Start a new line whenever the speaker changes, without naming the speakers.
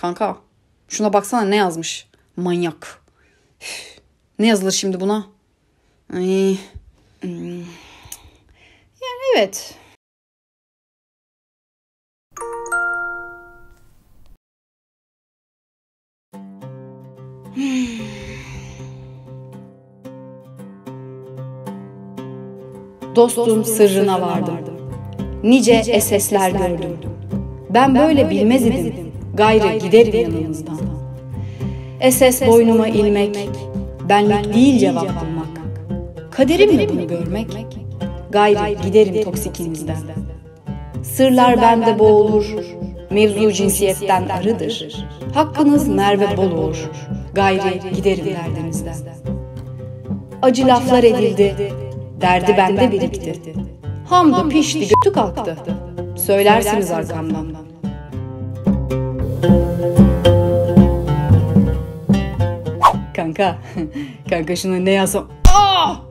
Kanka şuna baksana ne yazmış. Manyak. Üf, Ne yazılır şimdi buna? Ay. hmm. Yani evet. Dostum sırrına vardım. Nice SS'ler gördüm. Ben böyle bilmez idim. Gayrı giderim yanınızdan. SS boynuma ilmek, benlik değil cevap bulmak. Kaderim mi bunu görmek? Gayrı giderim toksikinizden. Sırlar bende boğulur, mevzu cinsiyetten arıdır. Hakkınız Merve bol olur, gayrı giderim derdinizden. Acı laflar edildi, derdi bende birikti. Hamdı pişti, götü kalktı. Söylersiniz arkamdan. Kanka, kanka şunu ne yazsam? Ah!